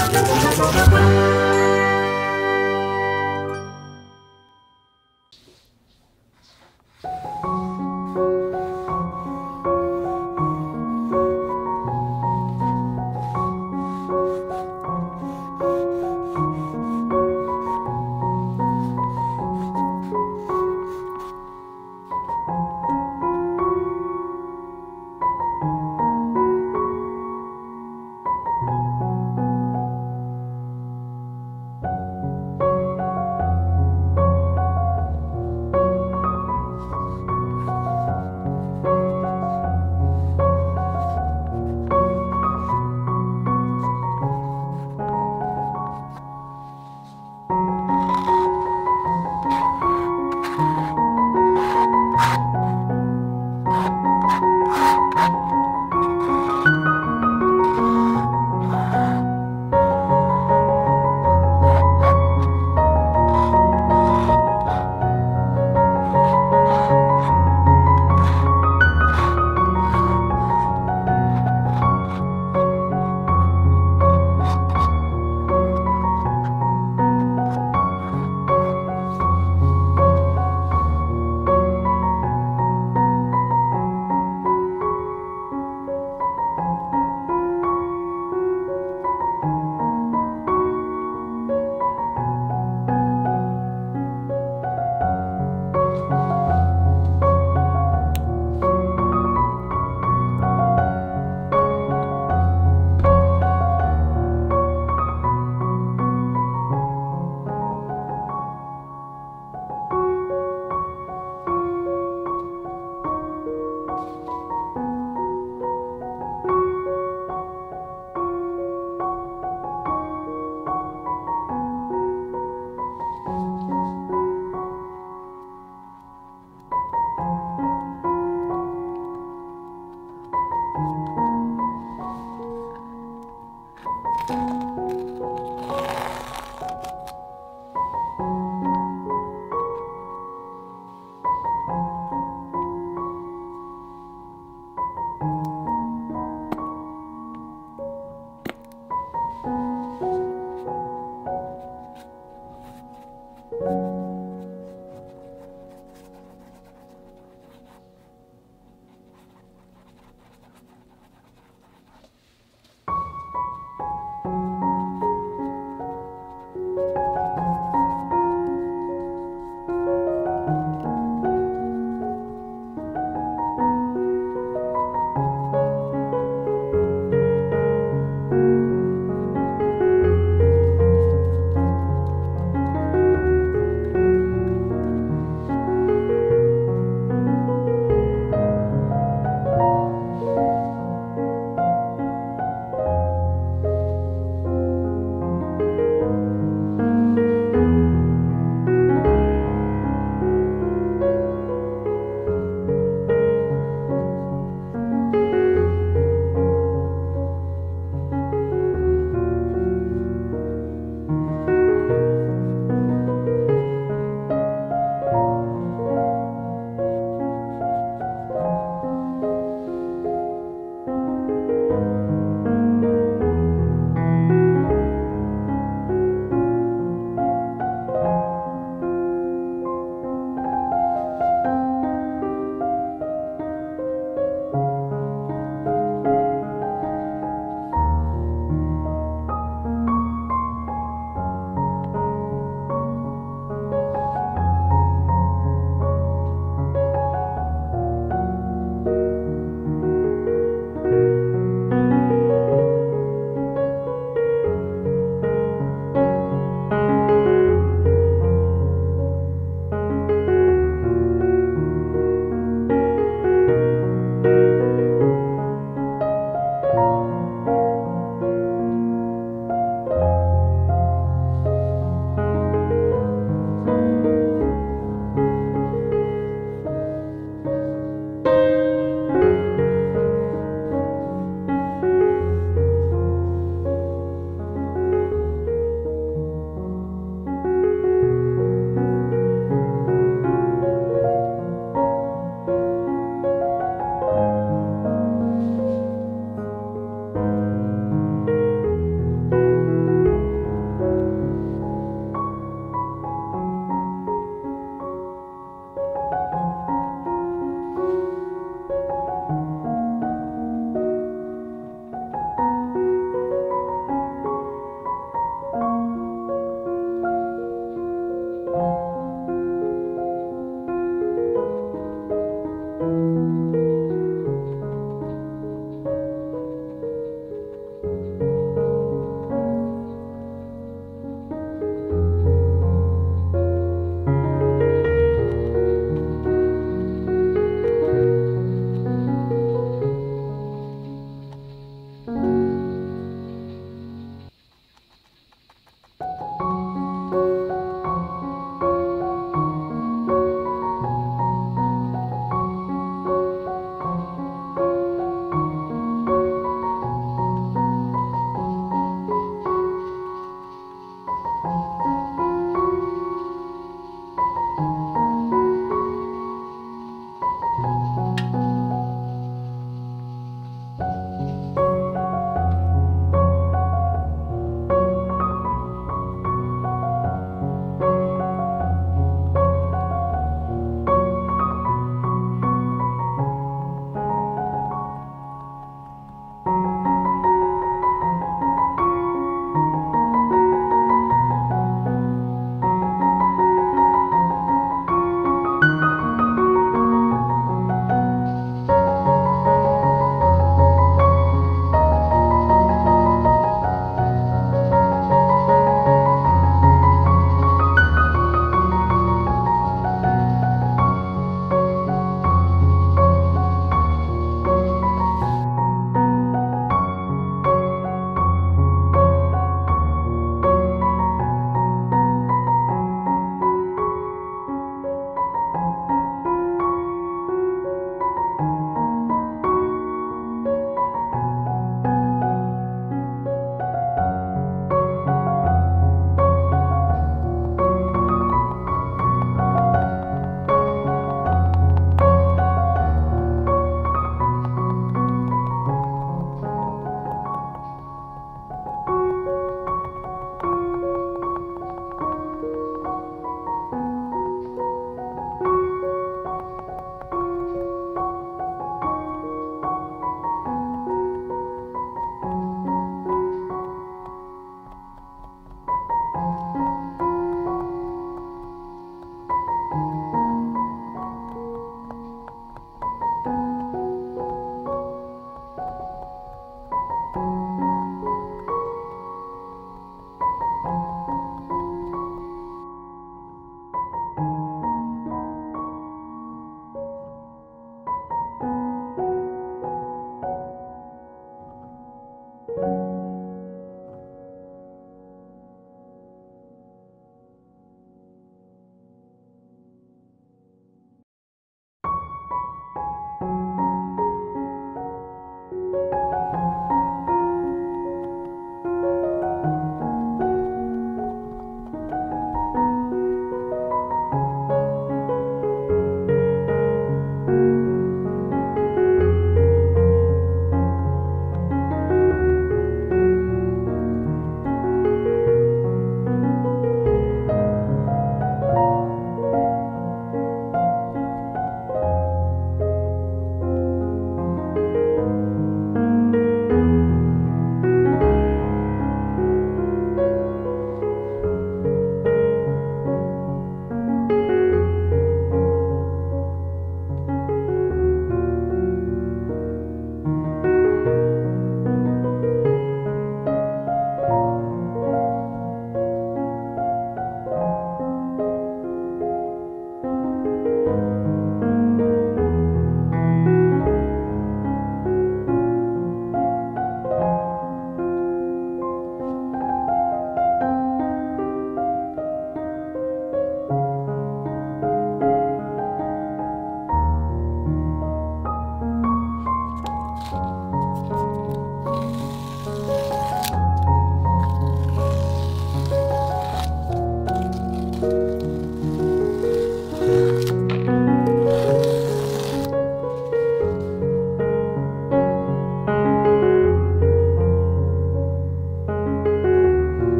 Música